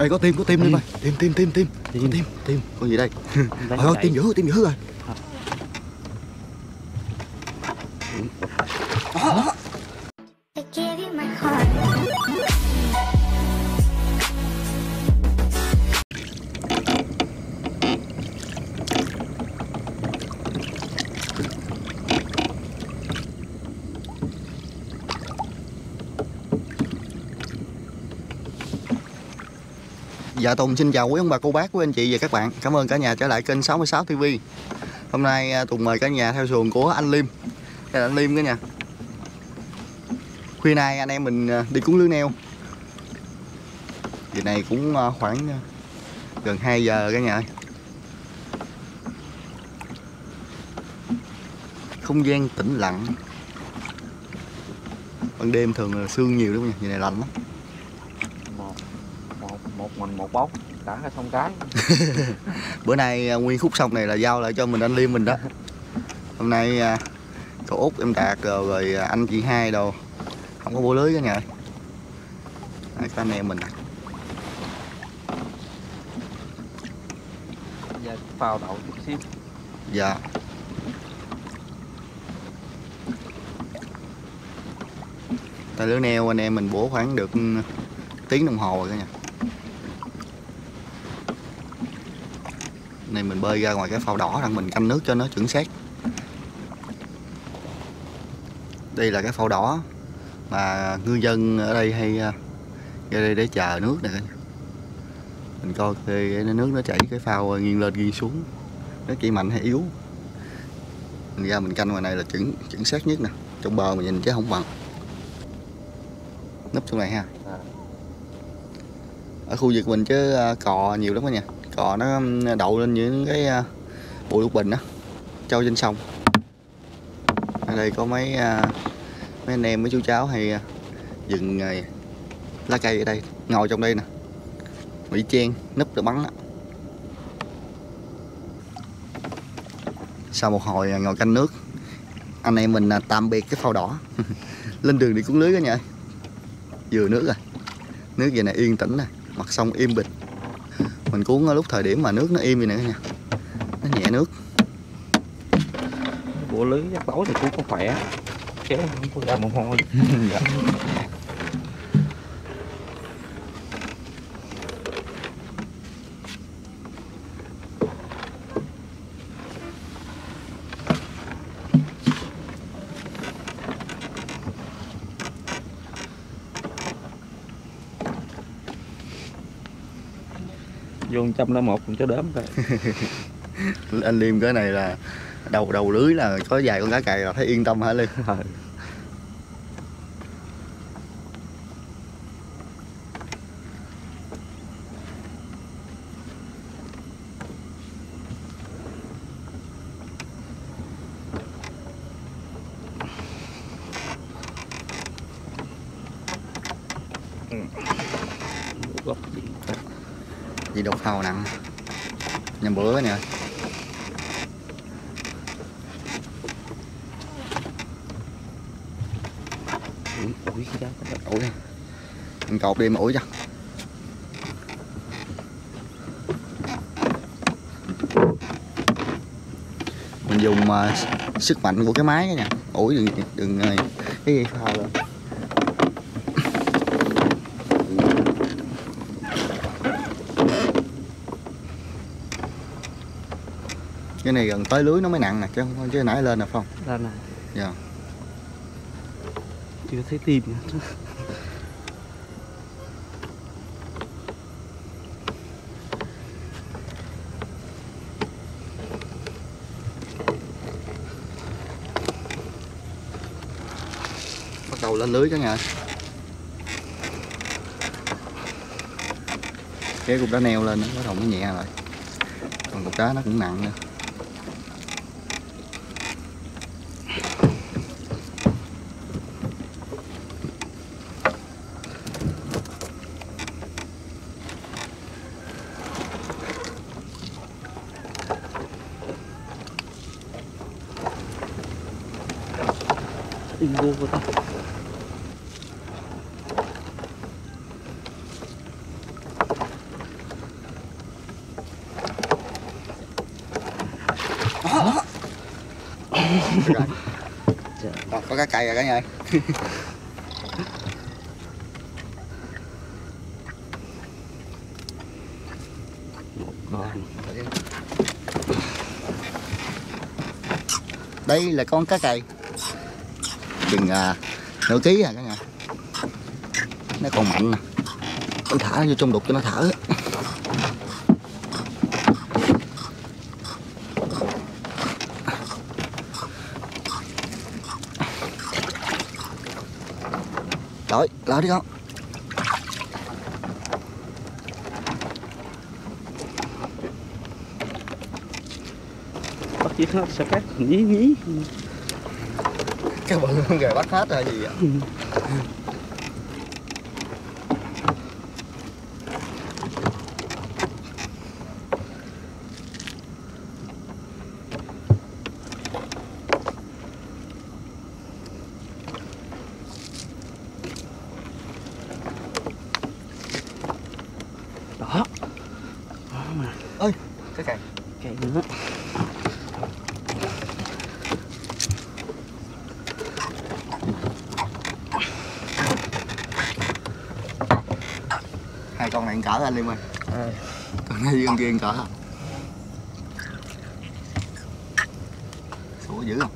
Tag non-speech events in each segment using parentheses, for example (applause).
Ê có tim có tim Liêm ơi Tim tim tim tim. Có Tim. tim. Tim Con gì đây? (laughs) Thôi tim dữ tim dữ rồi. I Dạ Tùng, xin chào quý ông bà, cô bác, quý anh chị và các bạn. Cảm ơn cả nhà trở lại kênh 66 TV Hôm nay à, Tùng mời cả nhà theo xuồng của anh Liêm. Đây là anh Liêm cả nhà. Khuya nay anh em mình à, đi cuốn lưới neo. Giờ này cũng à, khoảng gần 2 giờ cả nhà ơi. Không gian tĩnh lặng. Ban đêm thường là sương nhiều đúng không nhỉ? Giờ này lạnh lắm một bóng cả cái sông cái. (laughs) Bữa nay à, nguyên khúc sông này là giao lại cho mình anh Liêm mình đó. (laughs) Hôm nay à, cậu út em đạt rồi, rồi à, anh chị hai đồ. Không có bộ lưới cả nhà. Đấy, có anh em mình giờ vào đậu chút xíu. Dạ. Tay lưới neo anh em mình bổ khoảng được ừ, tiếng đồng hồ rồi cả nhà này mình bơi ra ngoài cái phao đỏ rằng mình canh nước cho nó chuẩn xác. Đây là cái phao đỏ mà ngư dân ở đây hay à, ra đây để chờ nước nè. Nhà. mình coi cái nước nó chảy cái phao nghiêng lên nghiêng xuống. Nó chỉ mạnh hay yếu. Mình ra mình canh ngoài này là chuẩn chuẩn xác nhất nè. Trong bờ mình nhìn chứ không bằng. Núp trong này ha. À. ở khu vực mình chứ à, cò nhiều lắm đó nha cò nó um, đậu lên những cái à, bụi lục bình đó trâu trên sông. Ở đây có mấy à, mấy anh em, mấy chú cháu hay à, dựng lá cây ở đây, ngồi trong đây nè. Mỹ chen, núp được bắn đó. sau một hồi ngồi canh nước, anh em mình tạm biệt cái phao đỏ. (laughs) Lên đường đi cuốn lưới cả nhà vừa nước rồi. Nước vậy này yên tĩnh nè, mặt sông im bình mình cuốn ở lúc thời điểm mà nước nó im vậy nè cả nhà nó nhẹ nước. Bộ lưới chắc tối thì cũng có khỏe. Kéo không có ra mồ hôi. Dạ. (laughs) luôn trăm lẻ một cho đếm coi anh liêm cái này là đầu đầu lưới là có vài con cá cày là thấy yên tâm hả liêm gốc gì gì đục hầu nặng nhầm bữa nè. Ủi ủi cái đó cái ủi. Mình cột đi mà ủi cho. Mình dùng uh, sức mạnh của cái máy cái nha. Ủi đừng đừng cái gì phao lên cái này gần tới lưới nó mới nặng nè chứ không chứ nãy lên nè phong. Ra nè. Dạ. Chưa thấy tim nữa. Bắt đầu lên lưới cả nhà. Cái cục đá neo lên nó bắt đầu nó nhẹ lại. Còn cục đá nó cũng nặng nữa Ingo của ta có cái cây rồi cả nhà ơi. Đây là con cá cày chừng à, nửa ký à cả nhà. Nó còn mạnh nè. Tôi thả vô trong đục cho nó thở. Rồi lỡ đi con. Bắt chiếc nó sẽ cắt nhí nhí cái bự con gà bắt hết rồi gì vậy? Đó. Đó mà. Cái cày cây nữa ăn cỡ anh Liêm ơi Ờ. còn hai con kia ăn cỡ không sủa dữ không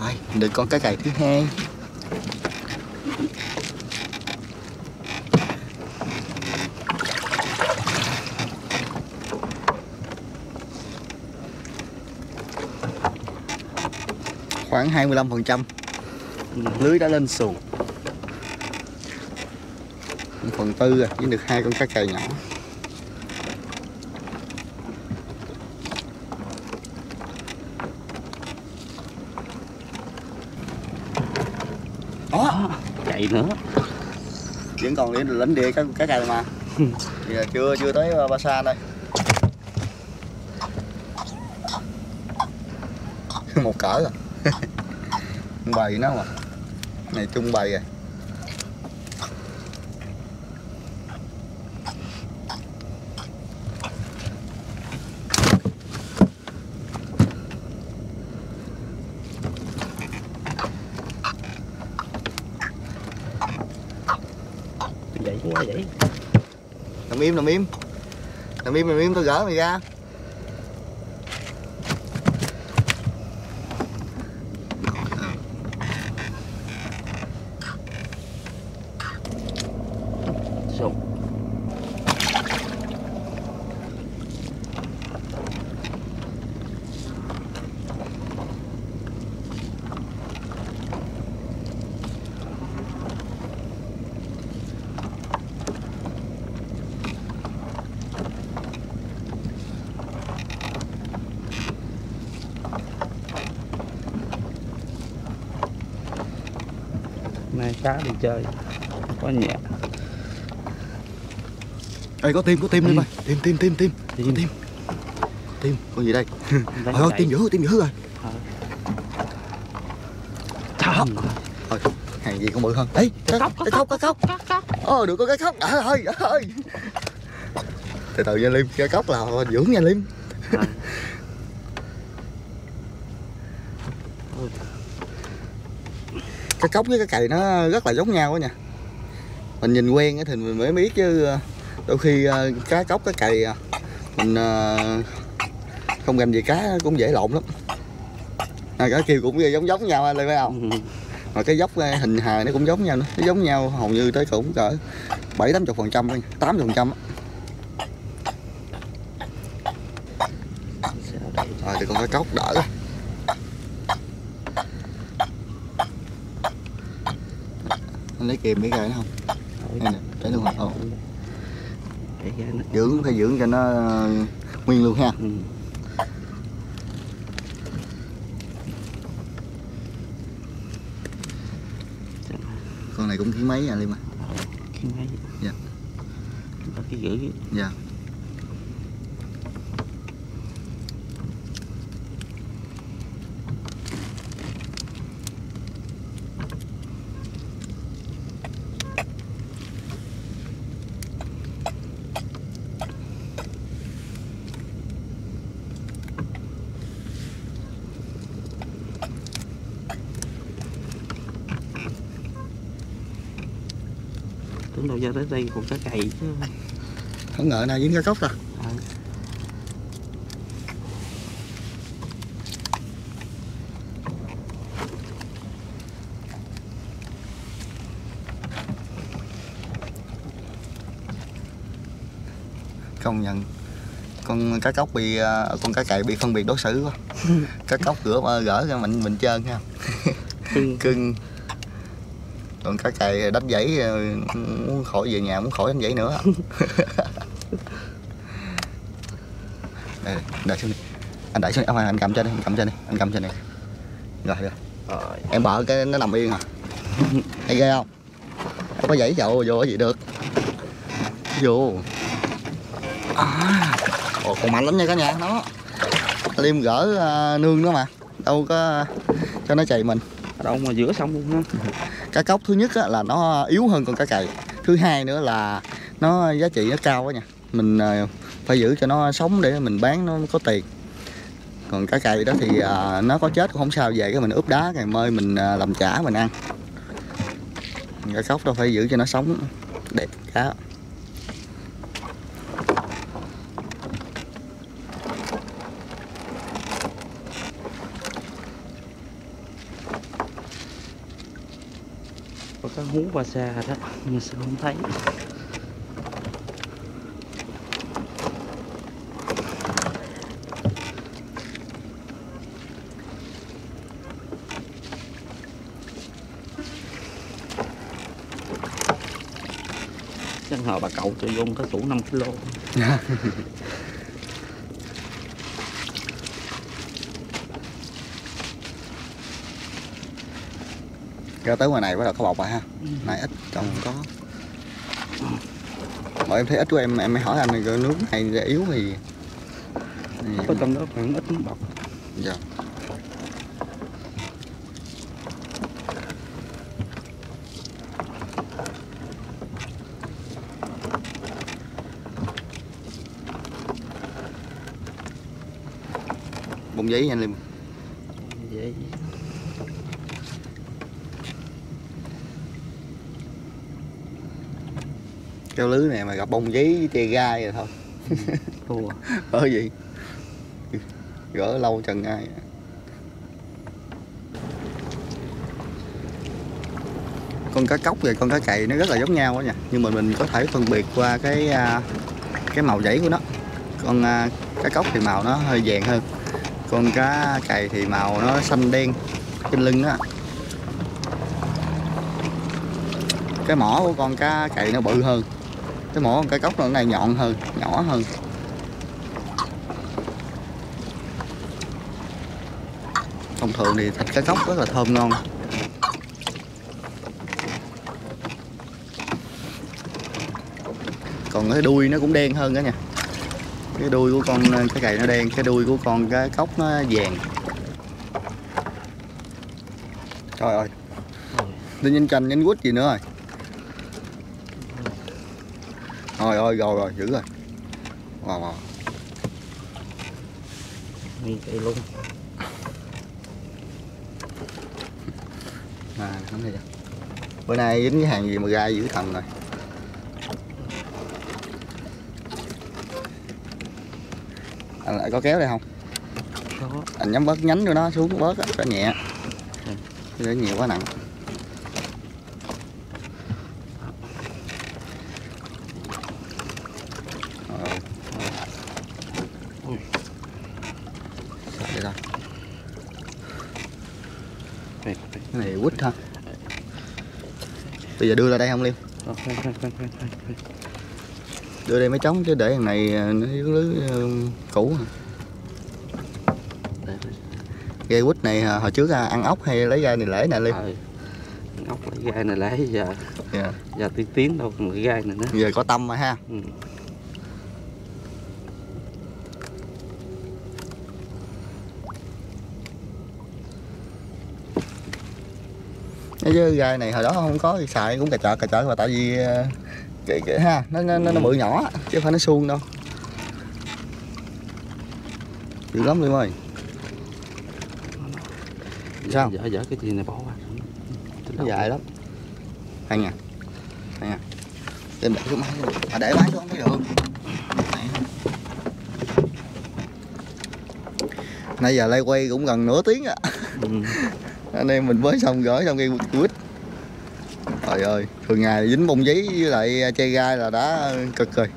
rồi được con cá cày thứ hai. Khoảng 25 phần trăm. Lưới đã lên xuồng. Phần tư rồi với được hai con cá cày nhỏ. Đó. Chạy nữa. Vẫn còn đi lãnh địa cá, cá cày mà. Thì là chưa chưa tới uh, ba sa đây. (laughs) Một cỡ (laughs) rồi bầy nó mà. Này chung bầy rồi vậy quá vậy nằm im nằm im. Nằm im nằm im tôi gỡ mày ra sụp nay cá đi chơi. Có nhẹ. Ê có tim có tim đi Ừ. mày tim tim tim tim. Tim. có tim. tim. Con gì đây? (laughs) Thôi chạy. tim dữ tim dữ rồi. Đó. thôi hàng gì con bự hơn. Ấy cá cốc, cá cốc cá cốc ờ được con cá cốc trời ơi trời ơi từ từ nha lim. Cá cốc là dưỡng nha lim À cá cốc với cá cày nó rất là giống nhau đó nha. Mình nhìn quen thì mình mới biết chứ ờ, đôi khi ờ, cá cốc cá cày ờ, mình không gành gì cá cũng dễ lộn lắm. À, cá kêu cũng giống giống nhau lên phải không? Mà cái dốc hình hài nó cũng giống nhau nữa nó giống nhau hầu như tới cũng cỡ bảy tám chục phần trăm tám phần trăm rồi thì con cá cốc đỡ. rồi anh lấy kìm để gài nó không? Đây nè để luôn Ồ, dưỡng phải dưỡng cho nó ờ, nguyên luôn ha. Ừ. này cũng ký mấy à Liêm à cái máy Dạ. có cái giữ. Dạ đâu ra tới đây còn cá cày chứ không ngờ nào dính cá cốc ta à, công nhận con cá cốc bị à, con cá cày bị phân biệt đối xử quá. (laughs) Cá cốc rửa ờ, gỡ ra mình mình trơn ha. Cưng. Cưng còn cá cày đánh giấy ờ, muốn khỏi về nhà muốn khỏi đánh giấy nữa. (laughs) (laughs) Đây đợi xuống đi. Anh đợi xuống đi. Ông, anh cầm trên đi anh cầm trên đi anh cầm trên đi. Rồi rồi. Em bợ cái nó nằm yên à? Hay ghê không? Không có giấy chậu vô cái gì được. Vô. À. Ồ, còn mạnh lắm nha cả nhà nó. Liêm gỡ à, nương nữa mà. Đâu có cho nó chạy mình. Đâu mà giữa sông luôn ha (laughs) cá cốc thứ nhất á, là nó yếu hơn con cá cày. Thứ hai nữa là nó giá trị nó cao quá nha. Mình ờ, phải giữ cho nó sống để mình bán nó có tiền. Còn cá cày đó thì à, nó có chết cũng không sao về cái mình ướp đá ngày mơi mình à, làm chả mình ăn. Cá cốc đâu phải giữ cho nó sống. Đẹp cá hú qua xa đó. Nhưng mà sao không thấy. Chân hờ bà cậu cho vô cái tủ 5 kg ra tới ngoài này bắt đầu có bọc rồi ha. Này ít còn có. Mà em thấy ít của em em mới hỏi anh cái nước này là yếu thì có trong đó khoảng ít bọc. Dạ. Bông giấy anh Liêm vậy keo lưới này mà gặp bông giấy với che gai rồi thôi. (laughs) Thua. Ở gì gỡ lâu chừng ai. Con cá cốc và con cá cày nó rất là giống nhau đó nha. Nhưng mà mình có thể phân biệt qua cái à, cái màu giấy của nó. Con à, cá cốc thì màu nó hơi vàng hơn. Con cá cày thì màu nó xanh đen trên lưng á. Cái mỏ của con cá cày nó bự hơn cái mỏ con cá cốc nó này nhọn hơn, nhỏ hơn. Thông thường thì thịt cá cốc rất là thơm ngon. Còn cái đuôi nó cũng đen hơn đó nha. Cái đuôi của con, cái cày nó đen, cái đuôi của con cái cốc nó vàng. Trời ơi. Đi nhanh chanh nhanh quýt gì nữa rồi. Rồi ơi rồi rồi dữ rồi. Wow, wow. nguyên cây luôn. (laughs) À không thấy bữa nay dính cái hàng gì mà gai dữ thần rồi. Anh lại có kéo đây không? Có. Anh nhắm bớt nhánh của nó xuống bớt á, cho nhẹ. Ừ. để nhiều quá nặng Rồi. Ui. Sao vậy ta? Đây, đây. cái này quýt ha bây giờ đưa ra đây không liêm? Ờ, đưa đây mới trống chứ để thằng này ờ, nó lưới ờ, cũ ghe quýt này hồi trước ăn ốc hay lấy ra này lễ nè liêm? Ờ, hóc lấy gai này lấy giờ. Dạ. giờ tiến tiến đâu còn gai này nữa. Giờ có tâm rồi ha. Ừ. chứ gai này hồi đó không có thì xài cũng cà chợ cà chợ mà tại vì ờ, cái, cái ha nó nó, nó, nó bự nhỏ chứ không phải nó suông đâu. Dữ lắm Liêm ơi. Sao? dở dở cái gì này bỏ qua. Nó dài lắm. Hay nha hay nha. Tìm để xuống máy luôn mà để máy xuống không thấy được. Nãy giờ lay quay cũng gần nửa tiếng á. Ừ anh em mình mới xong gửi xong cây quýt. Trời ơi, thường ngày dính bông giấy với lại chai gai là đã cực rồi.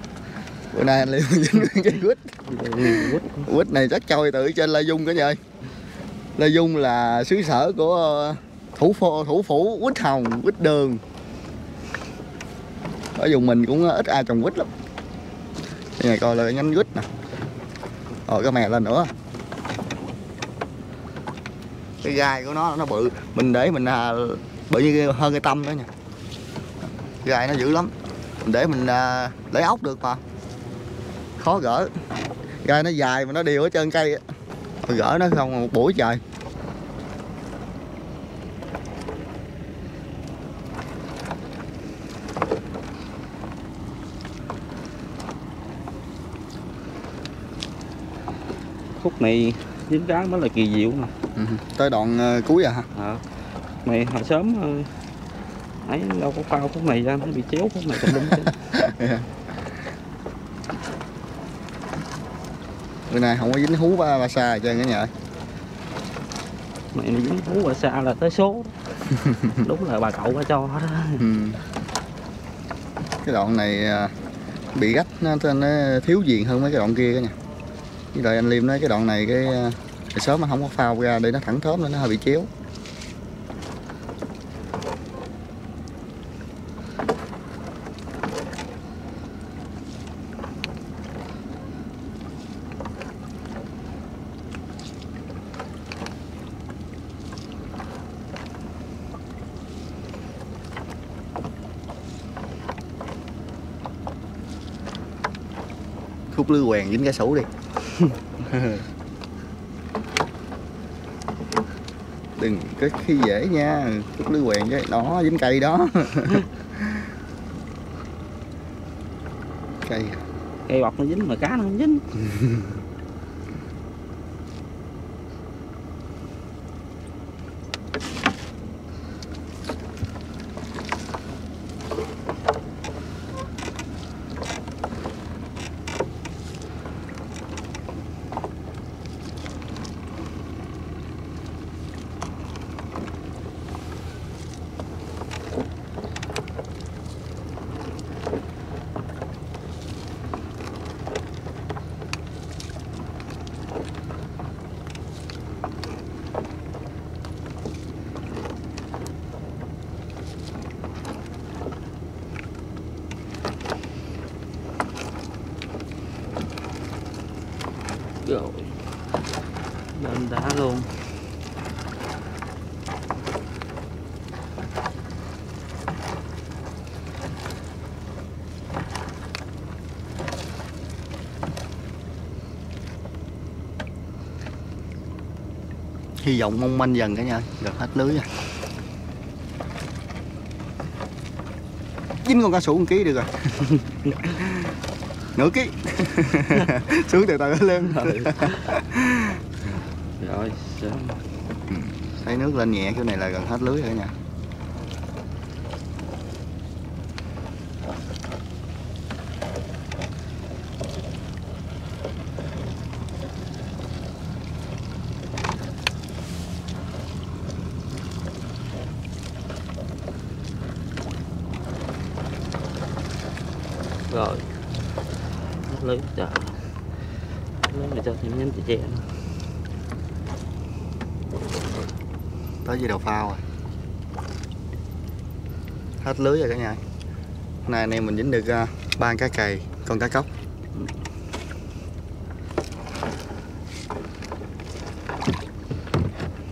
Bữa nay anh liêm (laughs) dính cây quýt. Quýt. này chắc trôi từ trên la dung cả nhà ơi. La dung là xứ sở của ờ, thủ phô thủ phủ, quýt hồng, quýt đường. Ở vùng mình cũng ít ai trồng quýt lắm. Ngày này coi là nhánh quýt nè. Rồi, cái mè lên nữa cái gai của nó nó bự. Mình để mình à, bự như hơn cái tâm nữa nha. Gai nó dữ lắm. Mình để mình à, lấy ốc được mà. Khó gỡ. Gai nó dài mà nó đều ở trên cây mình Rồi gỡ nó không một buổi trời. Khúc này dính cá mới là kỳ diệu nè ừ. tới đoạn ờ, cuối à ha à. mày hồi sớm ờ, ấy đâu có phao khúc này ra nó bị chéo khúc này tùm lum chứ. bữa nay không có dính hú ba, ba xa ở trên cái nhà mày mà dính hú ở xa là tới số (laughs) đúng là bà cậu bà cho đó ừ. cái đoạn này à, bị gách nó, nó thiếu viền hơn mấy cái đoạn kia cả nhà với lại anh liêm nói cái đoạn này cái ờ, cái sớm mà không có phao ra để nó thẳng thớm nên nó hơi bị chéo. Khúc lư hoàng dính cá sấu đi. (laughs) đừng có khi dễ nha khúc lưới quèn chứ đó dính cây đó. (laughs) Cây. Cây bọc nó dính mà cá nó không dính (laughs) rồi lên đá luôn hy vọng mong manh dần cả nhà. Gần hết lưới rồi dính con cá sấu một ký được rồi. (laughs) Nửa ký. (laughs) Xuống từ từ lên. (laughs) Rồi sớm thấy nước lên nhẹ kiểu này là gần hết lưới rồi cả nhà rồi Hết lưới trời lưới này cho chị. Tới với đầu phao rồi. Hết lưới rồi cả nhà. Hôm nay anh em mình dính được uh, ba cá cày con cá cốc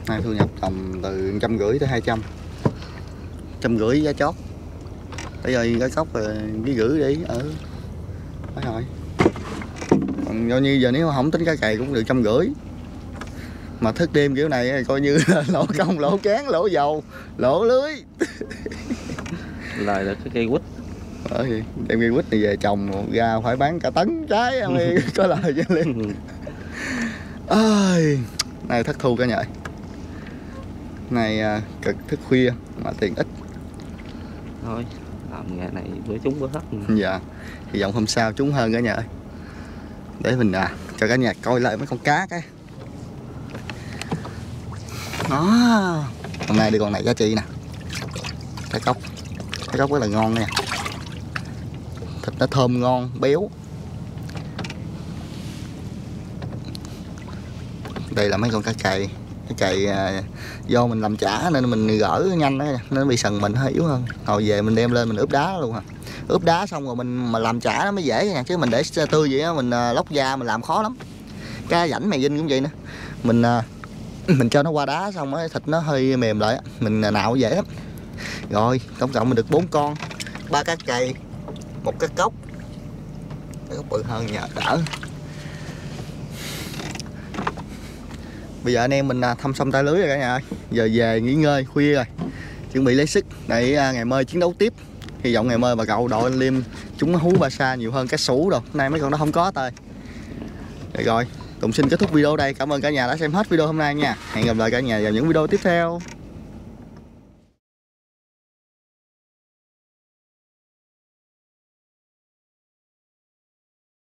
nay thu nhập tầm từ trăm rưỡi tới 200 trăm. rưỡi giá chót. Bây giờ cá cốc rồi cái gửi đi ở phải rồi còn do như giờ nếu không tính cá cày cũng được trăm rưỡi. Mà thức đêm kiểu này coi như (laughs) là lỗ công lỗ cán lỗ dầu lỗ lưới. (laughs) Lời là cái cây quýt. Bởi vì đem cây quýt này về trồng ra phải bán cả tấn trái em ơi, (laughs) có lời cho liền. Ơi này thất thu cả nhà này à, cực thức khuya mà tiền ít. Thôi làm nghề này bữa chúng bữa hết dạ hy vọng hôm sau trúng hơn cả nhà ơi để mình à, cho cả nhà coi lại mấy con cá cái. Đó hôm nay đi con này giá trị nè. Cái cốc. Cái cốc rất là ngon nha. Thịt nó thơm ngon béo. Đây là mấy con cá cày. Cái cày à, do mình làm chả nên mình gỡ nhanh đó nên nó bị sần mình hơi yếu hơn. Hồi về mình đem lên mình ướp đá luôn à ướp đá xong rồi mình mà làm chả nó mới dễ nha. Chứ mình để tươi vậy á, mình à, lóc da mình làm khó lắm. Cá rảnh mày dinh cũng vậy nữa mình à, (clears throat) mình cho nó qua đá xong á, thịt nó hơi mềm lại mình à, nạo dễ lắm. Rồi, tổng cộng mình được bốn con. Ba cá cày một cái cốc cái cốc bự hơn nhà đỡ. Bây giờ anh em mình thăm xong tay lưới rồi cả nhà ơi. Giờ về nghỉ ngơi, khuya rồi. Chuẩn bị lấy sức để ngày mai chiến đấu tiếp hy vọng ngày mai bà cậu đội anh liêm chúng hú ba sa nhiều hơn cá sủ rồi. Nay mấy con nó không có tơi rồi rồi Tùng xin kết thúc video đây. Cảm ơn cả nhà đã xem hết video hôm nay nha. Hẹn gặp lại cả nhà vào những video tiếp theo.